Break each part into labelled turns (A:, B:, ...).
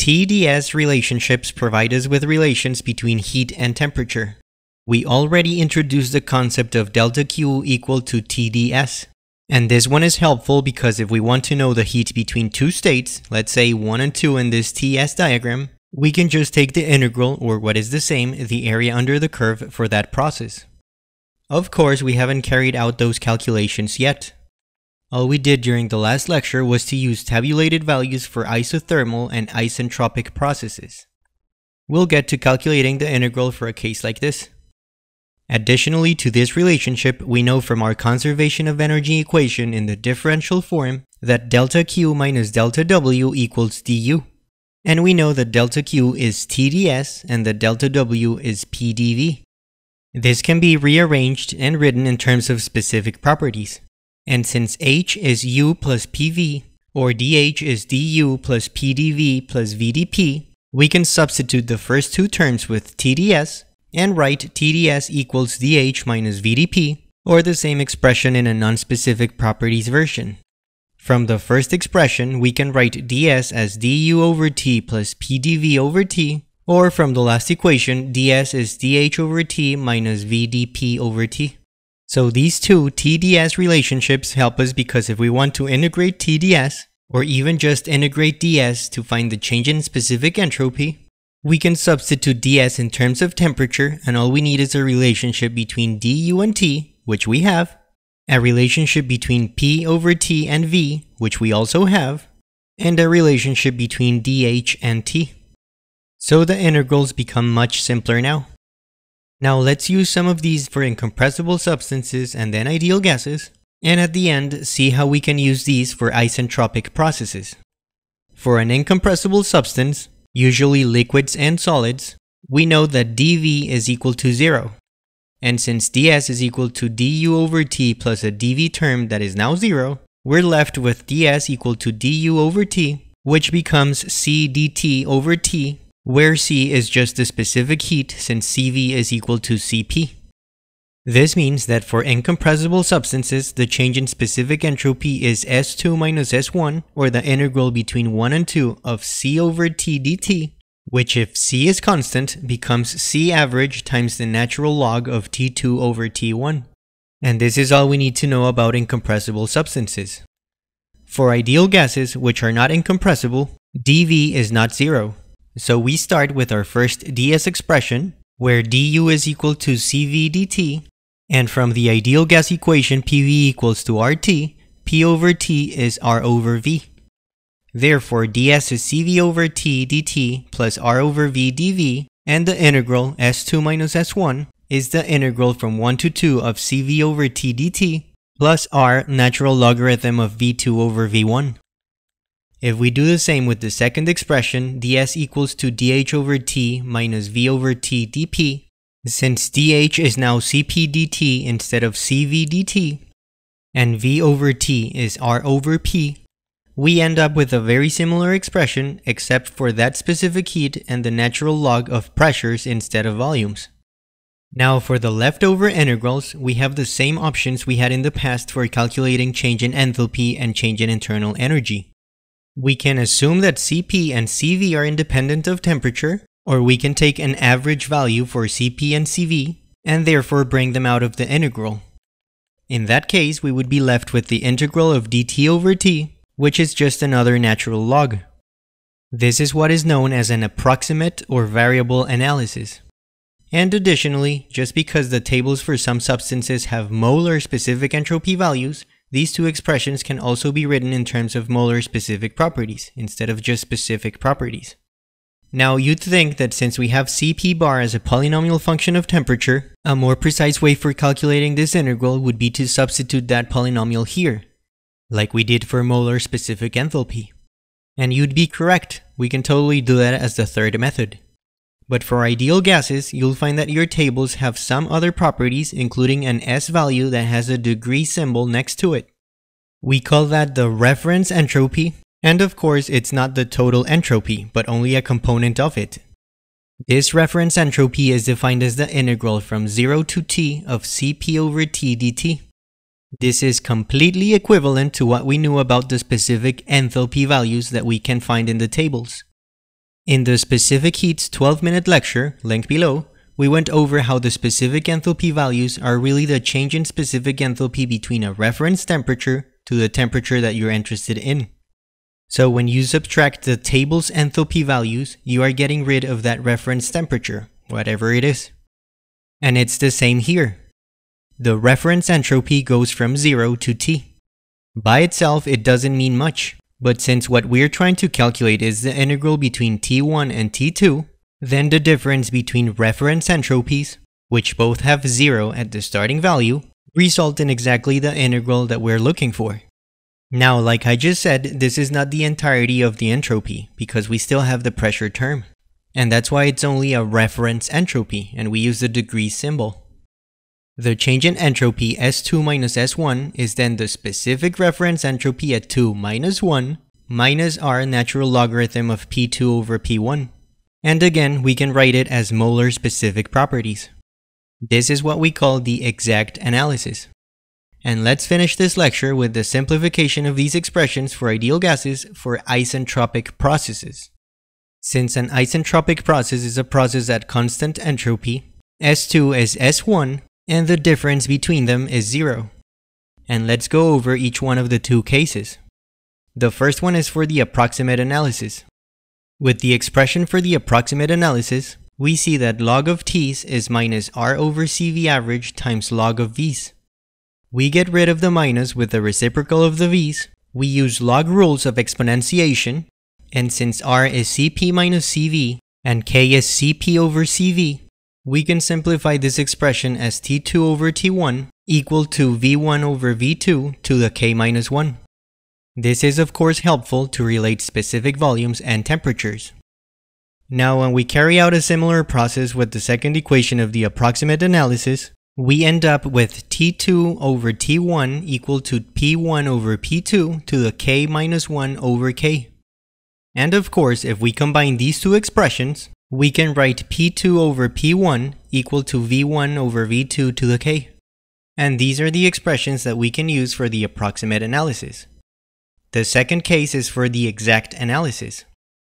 A: TDS relationships provide us with relations between heat and temperature. We already introduced the concept of delta Q equal to TDS. And this one is helpful because if we want to know the heat between two states, let's say 1 and 2 in this TS diagram, we can just take the integral, or what is the same, the area under the curve for that process. Of course, we haven't carried out those calculations yet. All we did during the last lecture was to use tabulated values for isothermal and isentropic processes. We'll get to calculating the integral for a case like this. Additionally to this relationship, we know from our conservation of energy equation in the differential form that delta Q minus delta W equals du. And we know that delta Q is TDS and that delta W is PDV. This can be rearranged and written in terms of specific properties. And since H is U plus PV, or DH is DU plus PDV plus VDP, we can substitute the first two terms with TDS and write TDS equals DH minus VDP, or the same expression in a non-specific properties version. From the first expression, we can write ds as du over t plus pdv over t, or from the last equation, ds is dh over t minus vdp over t. So these two TDS relationships help us because if we want to integrate TDS, or even just integrate ds to find the change in specific entropy, we can substitute ds in terms of temperature and all we need is a relationship between du and t, which we have, a relationship between p over t and v, which we also have, and a relationship between dh and t. So the integrals become much simpler now. Now let's use some of these for incompressible substances and then ideal gases, and at the end see how we can use these for isentropic processes. For an incompressible substance, usually liquids and solids, we know that dV is equal to 0. And since ds is equal to du over t plus a dv term that is now 0, we're left with ds equal to du over t, which becomes c dt over t, where c is just the specific heat since cv is equal to cp. This means that for incompressible substances, the change in specific entropy is S2 minus S1, or the integral between 1 and 2 of C over T dt, which if C is constant, becomes C average times the natural log of T2 over T1. And this is all we need to know about incompressible substances. For ideal gases, which are not incompressible, dV is not zero. So we start with our first ds expression, where du is equal to cv dt, and from the ideal gas equation PV equals to RT, P over T is R over V. Therefore, ds is Cv over T dt plus R over V dV, and the integral S2 minus S1 is the integral from 1 to 2 of Cv over T dt plus R natural logarithm of V2 over V1. If we do the same with the second expression, ds equals to dH over T minus V over T dP, since dH is now Cp dt instead of Cv dt, and V over T is R over P, we end up with a very similar expression except for that specific heat and the natural log of pressures instead of volumes. Now for the leftover integrals, we have the same options we had in the past for calculating change in enthalpy and change in internal energy. We can assume that Cp and Cv are independent of temperature, or we can take an average value for Cp and Cv, and therefore bring them out of the integral. In that case, we would be left with the integral of dt over t, which is just another natural log. This is what is known as an approximate or variable analysis. And additionally, just because the tables for some substances have molar specific entropy values, these two expressions can also be written in terms of molar specific properties, instead of just specific properties. Now, you'd think that since we have Cp bar as a polynomial function of temperature, a more precise way for calculating this integral would be to substitute that polynomial here, like we did for molar specific enthalpy. And you'd be correct, we can totally do that as the third method. But for ideal gases, you'll find that your tables have some other properties including an S value that has a degree symbol next to it. We call that the reference entropy and of course, it's not the total entropy, but only a component of it. This reference entropy is defined as the integral from 0 to t of Cp over T dt. This is completely equivalent to what we knew about the specific enthalpy values that we can find in the tables. In the specific heats 12 minute lecture, link below, we went over how the specific enthalpy values are really the change in specific enthalpy between a reference temperature to the temperature that you're interested in. So when you subtract the table's enthalpy values, you are getting rid of that reference temperature, whatever it is. And it's the same here. The reference entropy goes from 0 to T. By itself, it doesn't mean much, but since what we're trying to calculate is the integral between T1 and T2, then the difference between reference entropies, which both have 0 at the starting value, result in exactly the integral that we're looking for. Now, like I just said, this is not the entirety of the entropy, because we still have the pressure term. And that's why it's only a reference entropy, and we use the degree symbol. The change in entropy S2 minus S1 is then the specific reference entropy at 2 minus 1 minus our natural logarithm of P2 over P1. And again, we can write it as molar specific properties. This is what we call the exact analysis. And let's finish this lecture with the simplification of these expressions for ideal gases for isentropic processes. Since an isentropic process is a process at constant entropy, S2 is S1 and the difference between them is zero. And let's go over each one of the two cases. The first one is for the approximate analysis. With the expression for the approximate analysis, we see that log of t's is minus r over cv average times log of v's. We get rid of the minus with the reciprocal of the v's, we use log rules of exponentiation, and since r is cp minus cv and k is cp over cv, we can simplify this expression as T2 over T1 equal to V1 over V2 to the K minus 1. This is of course helpful to relate specific volumes and temperatures. Now when we carry out a similar process with the second equation of the approximate analysis, we end up with T2 over T1 equal to P1 over P2 to the K minus 1 over K. And of course, if we combine these two expressions, we can write P2 over P1 equal to V1 over V2 to the K. And these are the expressions that we can use for the approximate analysis. The second case is for the exact analysis.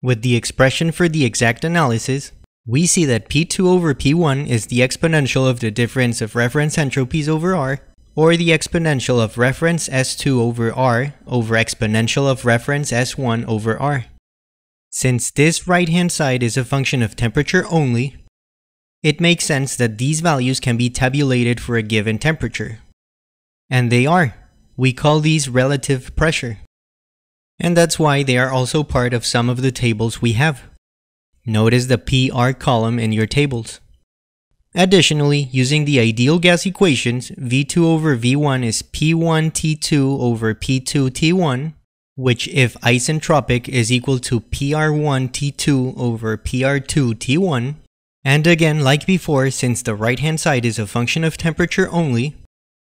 A: With the expression for the exact analysis, we see that P2 over P1 is the exponential of the difference of reference entropies over R, or the exponential of reference S2 over R over exponential of reference S1 over R. Since this right-hand side is a function of temperature only, it makes sense that these values can be tabulated for a given temperature. And they are. We call these relative pressure. And that's why they are also part of some of the tables we have. Notice the PR column in your tables. Additionally, using the ideal gas equations, V2 over V1 is P1 T2 over P2 T1, which if isentropic is equal to PR1 T2 over PR2 T1, and again like before since the right hand side is a function of temperature only,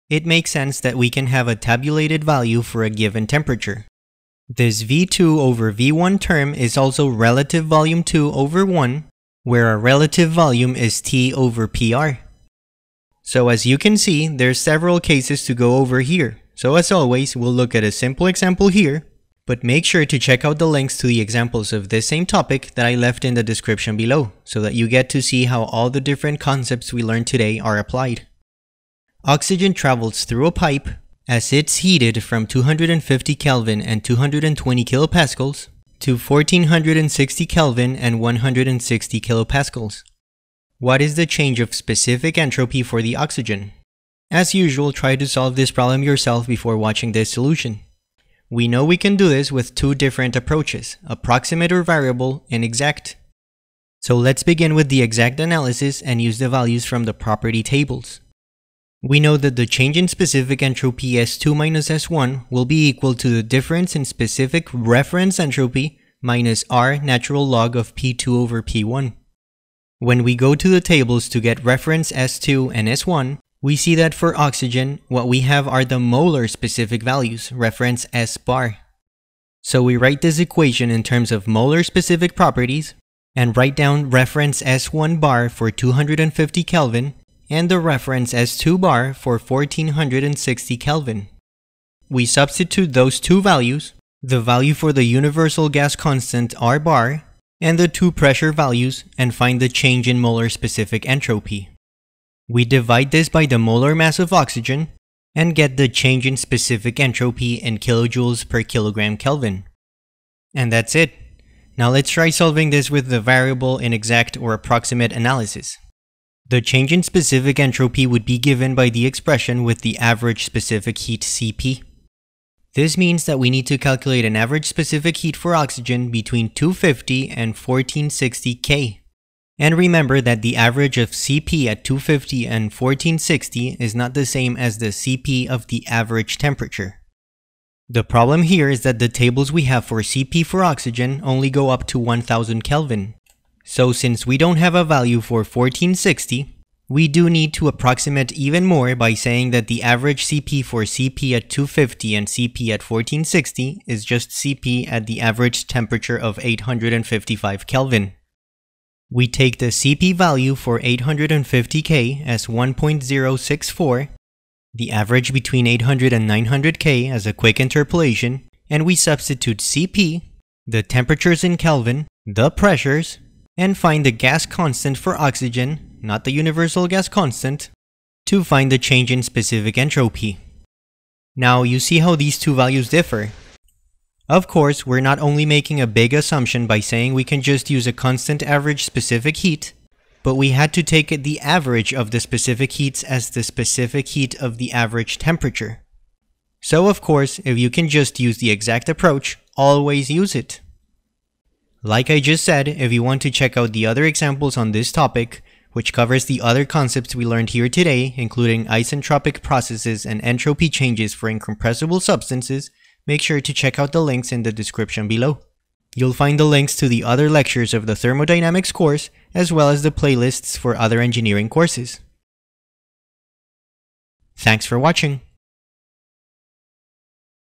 A: it makes sense that we can have a tabulated value for a given temperature. This V2 over V1 term is also relative volume 2 over 1, where our relative volume is T over PR. So as you can see, there's several cases to go over here. So as always, we'll look at a simple example here, but make sure to check out the links to the examples of this same topic that I left in the description below, so that you get to see how all the different concepts we learned today are applied. Oxygen travels through a pipe as it's heated from 250 Kelvin and 220 kilopascals to 1460 Kelvin and 160 kilopascals. What is the change of specific entropy for the oxygen? As usual, try to solve this problem yourself before watching this solution. We know we can do this with two different approaches, approximate or variable and exact. So let's begin with the exact analysis and use the values from the property tables. We know that the change in specific entropy S2 minus S1 will be equal to the difference in specific reference entropy minus R natural log of P2 over P1. When we go to the tables to get reference S2 and S1, we see that for oxygen, what we have are the molar specific values, reference S bar. So we write this equation in terms of molar specific properties and write down reference S1 bar for 250 Kelvin and the reference S2 bar for 1460 Kelvin. We substitute those two values, the value for the universal gas constant R bar and the two pressure values and find the change in molar specific entropy. We divide this by the molar mass of oxygen and get the change in specific entropy in kilojoules per kilogram Kelvin. And that's it. Now let's try solving this with the variable in exact or approximate analysis. The change in specific entropy would be given by the expression with the average specific heat Cp. This means that we need to calculate an average specific heat for oxygen between 250 and 1460 K. And remember that the average of Cp at 250 and 1460 is not the same as the Cp of the average temperature. The problem here is that the tables we have for Cp for oxygen only go up to 1000 Kelvin. So since we don't have a value for 1460, we do need to approximate even more by saying that the average CP for CP at 250 and CP at 1460 is just CP at the average temperature of 855 Kelvin. We take the CP value for 850K as 1.064, the average between 800 and 900K as a quick interpolation, and we substitute CP, the temperatures in Kelvin, the pressures, and find the gas constant for oxygen not the universal gas constant, to find the change in specific entropy. Now you see how these two values differ. Of course, we're not only making a big assumption by saying we can just use a constant average specific heat, but we had to take the average of the specific heats as the specific heat of the average temperature. So of course, if you can just use the exact approach, always use it. Like I just said, if you want to check out the other examples on this topic, which covers the other concepts we learned here today, including isentropic processes and entropy changes for incompressible substances, make sure to check out the links in the description below. You'll find the links to the other lectures of the thermodynamics course, as well as the playlists for other engineering courses. Thanks for watching.